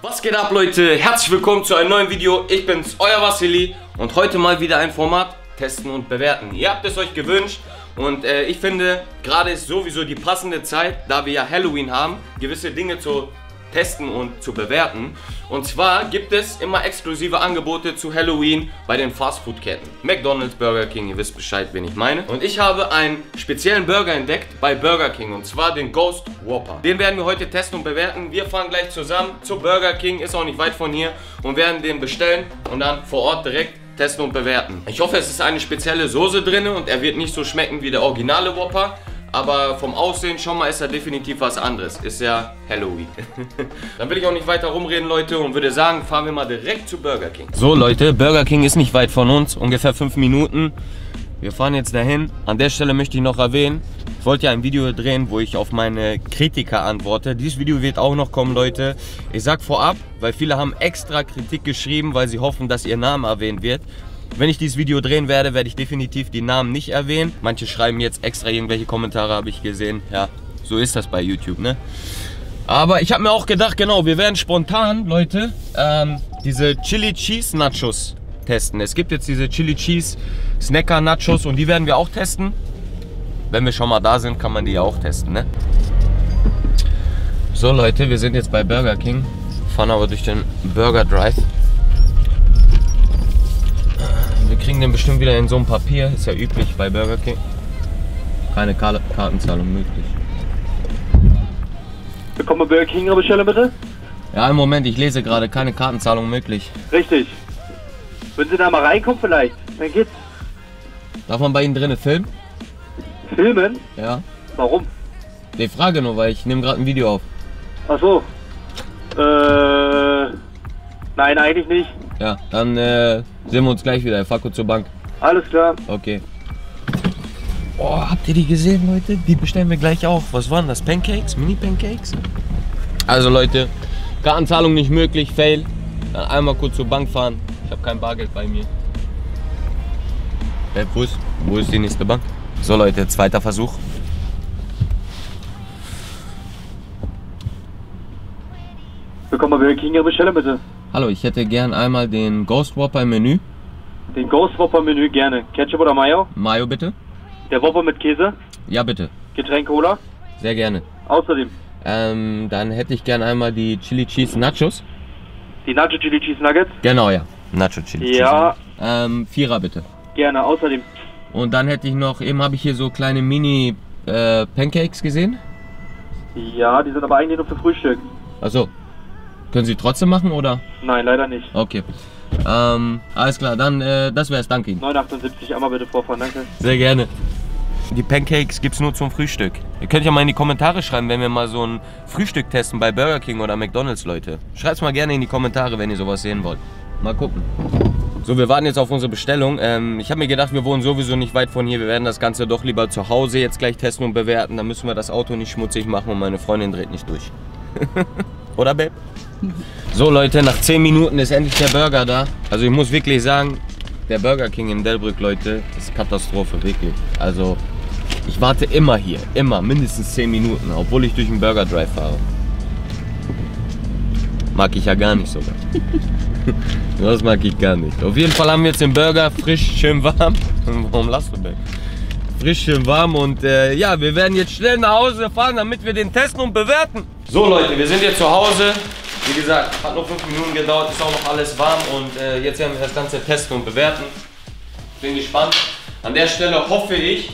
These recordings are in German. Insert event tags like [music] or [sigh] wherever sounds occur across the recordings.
Was geht ab Leute? Herzlich willkommen zu einem neuen Video. Ich bin's, euer Vasili und heute mal wieder ein Format testen und bewerten. Ihr habt es euch gewünscht und äh, ich finde, gerade ist sowieso die passende Zeit, da wir ja Halloween haben, gewisse Dinge zu testen und zu bewerten. Und zwar gibt es immer exklusive Angebote zu Halloween bei den Fastfood-Ketten. McDonald's, Burger King, ihr wisst Bescheid, wen ich meine. Und ich habe einen speziellen Burger entdeckt bei Burger King und zwar den Ghost Whopper. Den werden wir heute testen und bewerten. Wir fahren gleich zusammen zu Burger King, ist auch nicht weit von hier und werden den bestellen und dann vor Ort direkt testen und bewerten. Ich hoffe, es ist eine spezielle Soße drin und er wird nicht so schmecken wie der originale Whopper. Aber vom Aussehen schon mal ist er definitiv was anderes. Ist ja Halloween. [laughs] Dann will ich auch nicht weiter rumreden, Leute, und würde sagen, fahren wir mal direkt zu Burger King. So, Leute, Burger King ist nicht weit von uns, ungefähr 5 Minuten. Wir fahren jetzt dahin. An der Stelle möchte ich noch erwähnen, ich wollte ja ein Video drehen, wo ich auf meine Kritiker antworte. Dieses Video wird auch noch kommen, Leute. Ich sag vorab, weil viele haben extra Kritik geschrieben, weil sie hoffen, dass ihr Name erwähnt wird. Wenn ich dieses Video drehen werde, werde ich definitiv die Namen nicht erwähnen. Manche schreiben jetzt extra irgendwelche Kommentare, habe ich gesehen. Ja, so ist das bei YouTube, ne? Aber ich habe mir auch gedacht, genau, wir werden spontan, Leute, ähm, diese Chili Cheese Nachos testen. Es gibt jetzt diese Chili Cheese Snacker Nachos und die werden wir auch testen. Wenn wir schon mal da sind, kann man die ja auch testen, ne? So Leute, wir sind jetzt bei Burger King, fahren aber durch den Burger Drive. Kriegen den bestimmt wieder in so einem Papier, ist ja üblich bei Burger King. Keine Kar Kartenzahlung möglich. Willkommen bei Burger King, Ihre Bestellung bitte? Ja, im Moment, ich lese gerade, keine Kartenzahlung möglich. Richtig. Würden Sie da mal reinkommen vielleicht? Dann geht's. Darf man bei Ihnen drinnen filmen? Filmen? Ja. Warum? Die Frage nur, weil ich nehme gerade ein Video auf. Ach so. Äh. Nein, eigentlich nicht. Ja, dann äh, sehen wir uns gleich wieder. Fahr kurz zur Bank. Alles klar. Okay. Oh, habt ihr die gesehen, Leute? Die bestellen wir gleich auch. Was waren das? Pancakes? Mini-Pancakes? Also, Leute, Kartenzahlung nicht möglich, fail. Dann einmal kurz zur Bank fahren. Ich habe kein Bargeld bei mir. Hey, wo, ist, wo ist die nächste Bank? So, Leute, zweiter Versuch. Willkommen bei Burger King, Ihre Bestellung bitte. Hallo, ich hätte gern einmal den Ghost Whopper im Menü. Den Ghost Whopper Menü gerne. Ketchup oder Mayo? Mayo bitte. Der Whopper mit Käse? Ja, bitte. Getränk Cola? Sehr gerne. Außerdem Ähm, dann hätte ich gern einmal die Chili Cheese Nachos. die Nacho Chili Cheese Nuggets? Genau, ja. Nacho Chili Ja, Cheese. Ähm, Vierer bitte. gerne. Außerdem Und dann hätte ich noch, eben habe ich hier so kleine Mini äh, Pancakes gesehen. Ja, die sind aber eigentlich nur für Frühstück. Achso. Können Sie trotzdem machen oder? Nein, leider nicht. Okay. Ähm, alles klar, dann äh, das wär's, danke Ihnen. 978 einmal bitte vorfahren, danke. Sehr gerne. Die Pancakes gibt's nur zum Frühstück. Ihr könnt ja mal in die Kommentare schreiben, wenn wir mal so ein Frühstück testen bei Burger King oder McDonalds, Leute. Schreibt's mal gerne in die Kommentare, wenn ihr sowas sehen wollt. Mal gucken. So, wir warten jetzt auf unsere Bestellung. Ähm, ich habe mir gedacht, wir wohnen sowieso nicht weit von hier. Wir werden das Ganze doch lieber zu Hause jetzt gleich testen und bewerten. Dann müssen wir das Auto nicht schmutzig machen und meine Freundin dreht nicht durch. [laughs] Oder, Babe? So, Leute, nach 10 Minuten ist endlich der Burger da. Also ich muss wirklich sagen, der Burger King in Delbrück, Leute, ist Katastrophe, wirklich. Also, ich warte immer hier, immer, mindestens 10 Minuten, obwohl ich durch den Burger Drive fahre. Mag ich ja gar nicht sogar. [laughs] das mag ich gar nicht. Auf jeden Fall haben wir jetzt den Burger frisch, schön warm. [laughs] Warum lachst du, Babe? Frisch, schön warm und äh, ja, wir werden jetzt schnell nach Hause fahren, damit wir den testen und bewerten. So Leute, wir sind jetzt zu Hause. Wie gesagt, hat noch 5 Minuten gedauert, ist auch noch alles warm und äh, jetzt werden wir das Ganze testen und bewerten. Bin gespannt. An der Stelle hoffe ich,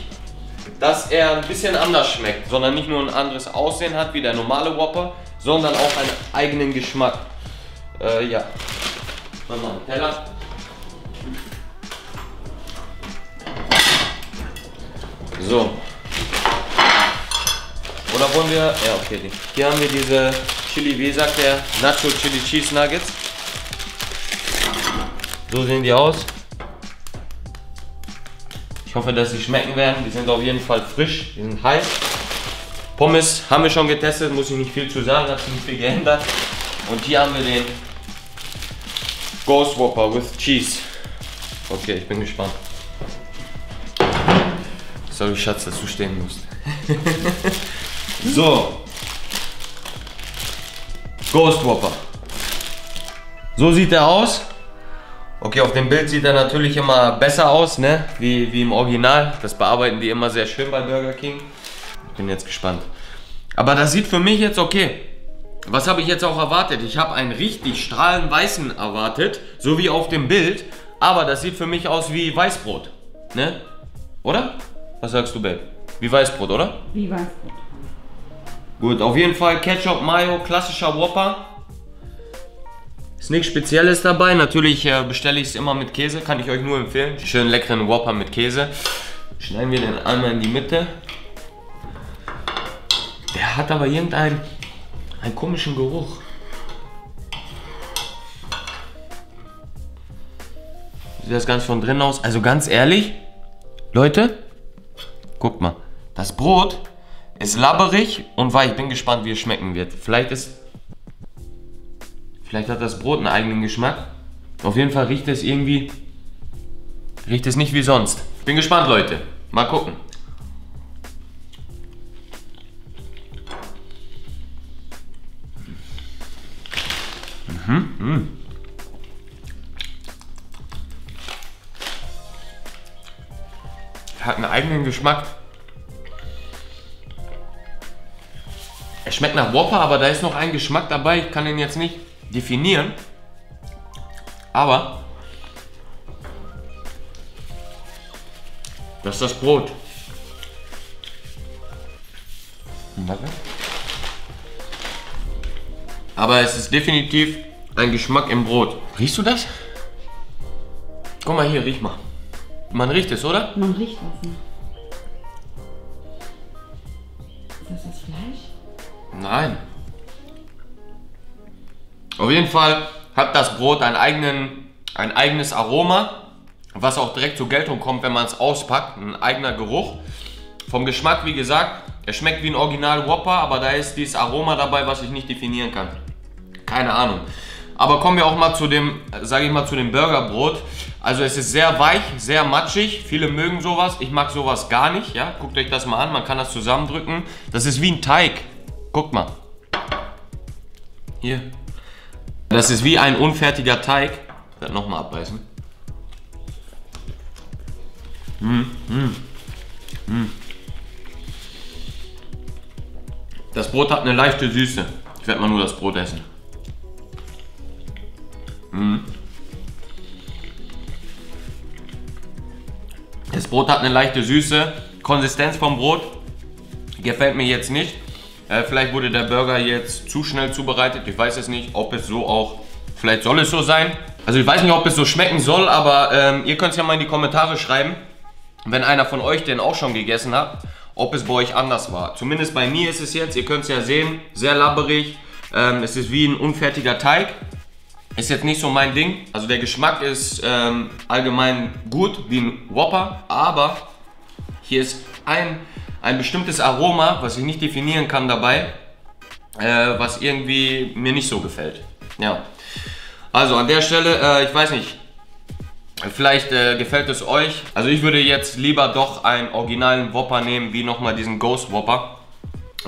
dass er ein bisschen anders schmeckt, sondern nicht nur ein anderes Aussehen hat wie der normale Whopper, sondern auch einen eigenen Geschmack. Äh, ja. Mal einen Teller. So. Oder wollen wir. Ja, okay. Hier haben wir diese Chili, wie sagt der? Nacho Chili Cheese Nuggets. So sehen die aus. Ich hoffe, dass sie schmecken werden. Die sind auf jeden Fall frisch. Die sind heiß. Pommes haben wir schon getestet, muss ich nicht viel zu sagen, hat sich nicht viel geändert. Und hier haben wir den Ghost Whopper with Cheese. Okay, ich bin gespannt. Sorry, Schatz, dass du stehen musst. [laughs] so. Ghost Whopper. So sieht er aus. Okay, auf dem Bild sieht er natürlich immer besser aus, ne? Wie, wie im Original. Das bearbeiten die immer sehr schön bei Burger King. Ich bin jetzt gespannt. Aber das sieht für mich jetzt okay. Was habe ich jetzt auch erwartet? Ich habe einen richtig strahlend weißen erwartet, so wie auf dem Bild. Aber das sieht für mich aus wie Weißbrot, ne? Oder? Was sagst du, Babe? Wie Weißbrot, oder? Wie Weißbrot. Gut, auf jeden Fall Ketchup, Mayo, klassischer Whopper. Ist nichts Spezielles dabei. Natürlich äh, bestelle ich es immer mit Käse, kann ich euch nur empfehlen. Schön leckeren Whopper mit Käse. Schneiden wir den einmal in die Mitte. Der hat aber irgendeinen einen komischen Geruch. Sieht das ganz von drinnen aus? Also ganz ehrlich, Leute, guckt mal. Das Brot ist labberig und weich. Ich bin gespannt, wie es schmecken wird. Vielleicht ist. Vielleicht hat das Brot einen eigenen Geschmack. Auf jeden Fall riecht es irgendwie. Riecht es nicht wie sonst. Bin gespannt, Leute. Mal gucken. Mhm, mh. Hat einen eigenen Geschmack. Es schmeckt nach Whopper, aber da ist noch ein Geschmack dabei. Ich kann den jetzt nicht definieren. Aber das ist das Brot. Aber es ist definitiv ein Geschmack im Brot. Riechst du das? Komm mal hier, riech mal. Man riecht es, oder? Man riecht was. Ne? Nein. Auf jeden Fall hat das Brot einen eigenen, ein eigenes Aroma, was auch direkt zur Geltung kommt, wenn man es auspackt. Ein eigener Geruch. Vom Geschmack, wie gesagt, es schmeckt wie ein Original Whopper, aber da ist dieses Aroma dabei, was ich nicht definieren kann. Keine Ahnung. Aber kommen wir auch mal zu dem, sage ich mal, zu dem Burgerbrot. Also es ist sehr weich, sehr matschig. Viele mögen sowas. Ich mag sowas gar nicht. Ja, guckt euch das mal an. Man kann das zusammendrücken. Das ist wie ein Teig. Guckt mal. Hier. Das ist wie ein unfertiger Teig. Ich werde nochmal abbeißen. Mm, mm, mm. Das Brot hat eine leichte Süße. Ich werde mal nur das Brot essen. Das Brot hat eine leichte Süße. Konsistenz vom Brot gefällt mir jetzt nicht. Äh, vielleicht wurde der Burger jetzt zu schnell zubereitet. Ich weiß es nicht, ob es so auch, vielleicht soll es so sein. Also ich weiß nicht, ob es so schmecken soll, aber ähm, ihr könnt es ja mal in die Kommentare schreiben, wenn einer von euch den auch schon gegessen hat, ob es bei euch anders war. Zumindest bei mir ist es jetzt, ihr könnt es ja sehen, sehr labberig. Ähm, es ist wie ein unfertiger Teig. Ist jetzt nicht so mein Ding. Also der Geschmack ist ähm, allgemein gut, wie ein Whopper, aber hier ist ein, ein bestimmtes Aroma, was ich nicht definieren kann dabei, äh, was irgendwie mir nicht so gefällt. Ja. Also an der Stelle, äh, ich weiß nicht, vielleicht äh, gefällt es euch. Also ich würde jetzt lieber doch einen originalen Whopper nehmen, wie nochmal diesen Ghost Whopper.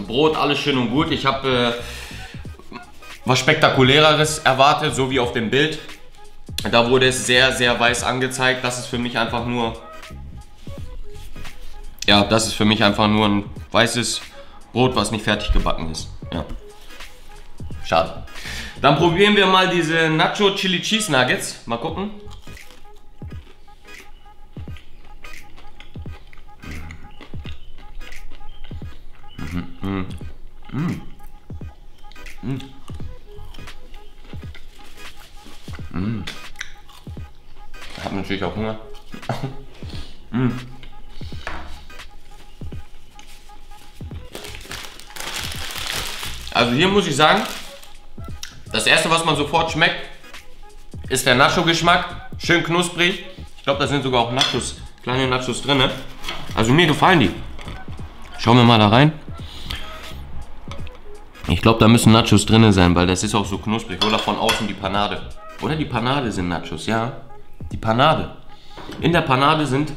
Brot, alles schön und gut. Ich habe äh, was Spektakuläreres erwartet, so wie auf dem Bild. Da wurde es sehr, sehr weiß angezeigt. Das ist für mich einfach nur... Ja, das ist für mich einfach nur ein weißes Brot, was nicht fertig gebacken ist. Ja. Schade. Dann probieren wir mal diese Nacho Chili Cheese Nuggets. Mal gucken. Mhm. Mhm. Mhm. Mm. Ich habe natürlich auch Hunger. mm. Also hier muss ich sagen, das erste, was man sofort schmeckt, ist der Nacho-Geschmack. Schön knusprig. Ich glaube, da sind sogar auch Nachos, kleine Nachos drin. Also mir gefallen die. Schauen wir mal da rein. Ich glaube, da müssen Nachos drin sein, weil das ist auch so knusprig. Oder von außen die Panade. Oder die Panade sind Nachos, ja. Die Panade. In der Panade sind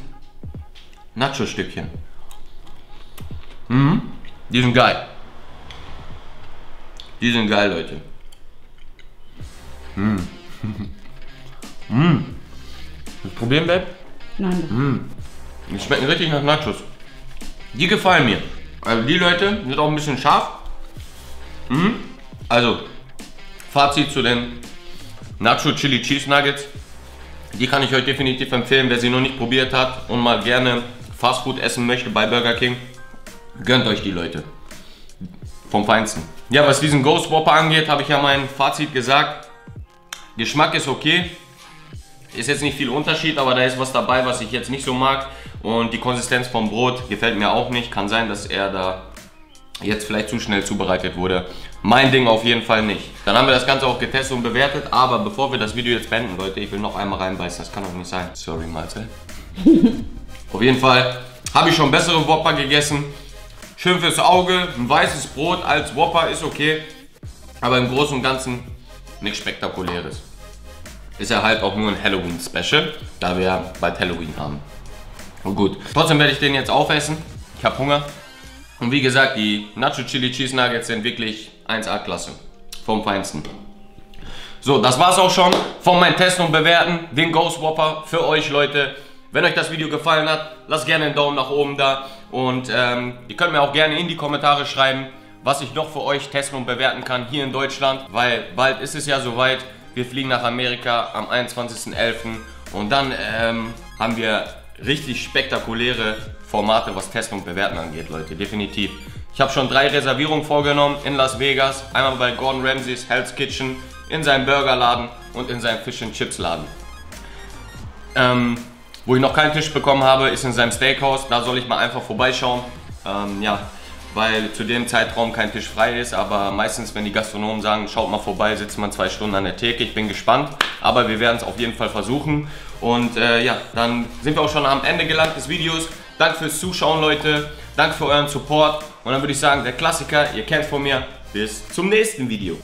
Nacho-Stückchen. Mhm. Die sind geil. Die sind geil, Leute. Mhm. [laughs] Das Problem, Babe? Nein, Die schmecken richtig nach Nachos. Die gefallen mir. Also die Leute sind auch ein bisschen scharf. Mhm. Also, Fazit zu den Nacho Chili Cheese Nuggets. Die kann ich euch definitiv empfehlen, wer sie noch nicht probiert hat und mal gerne Fastfood essen möchte bei Burger King. Gönnt euch die Leute. Vom Feinsten. Ja, was diesen Ghost Whopper angeht, habe ich ja mein Fazit gesagt. Geschmack ist okay. Ist jetzt nicht viel Unterschied, aber da ist was dabei, was ich jetzt nicht so mag. Und die Konsistenz vom Brot gefällt mir auch nicht. Kann sein, dass er da jetzt vielleicht zu schnell zubereitet wurde. Mein Ding auf jeden Fall nicht. Dann haben wir das Ganze auch getestet und bewertet. Aber bevor wir das Video jetzt beenden, Leute, ich will noch einmal reinbeißen. Das kann doch nicht sein. Sorry, Marcel. [laughs] auf jeden Fall habe ich schon bessere Whopper gegessen. Schön fürs Auge. Ein weißes Brot als Whopper ist okay. Aber im Großen und Ganzen nichts Spektakuläres ist ja halt auch nur ein Halloween-Special, da wir ja bald Halloween haben. Und gut, trotzdem werde ich den jetzt aufessen. Ich habe Hunger. Und wie gesagt, die Nacho Chili Cheese Nuggets sind wirklich 1A-Klasse. Vom Feinsten. So, das war's auch schon von meinem Testen und Bewerten. Den Ghost Whopper für euch, Leute. Wenn euch das Video gefallen hat, lasst gerne einen Daumen nach oben da. Und ähm, ihr könnt mir auch gerne in die Kommentare schreiben, was ich noch für euch testen und bewerten kann hier in Deutschland. Weil bald ist es ja soweit. Wir fliegen nach Amerika am 21.11. Und dann ähm, haben wir richtig spektakuläre Formate, was Testen und Bewerten angeht, Leute. Definitiv. Ich habe schon drei Reservierungen vorgenommen in Las Vegas. Einmal bei Gordon Ramsays Hell's Kitchen, in seinem Burgerladen und in seinem Fish and Chips Laden. Ähm, wo ich noch keinen Tisch bekommen habe, ist in seinem Steakhouse. Da soll ich mal einfach vorbeischauen. Ähm, ja, weil zu dem Zeitraum kein Tisch frei ist. Aber meistens, wenn die Gastronomen sagen, schaut mal vorbei, sitzt man zwei Stunden an der Theke. Ich bin gespannt, aber wir werden es auf jeden Fall versuchen. Und äh, ja, dann sind wir auch schon am Ende gelangt des Videos. Danke fürs Zuschauen, Leute. Danke für euren Support. Und dann würde ich sagen, der Klassiker, ihr kennt von mir. Bis zum nächsten Video.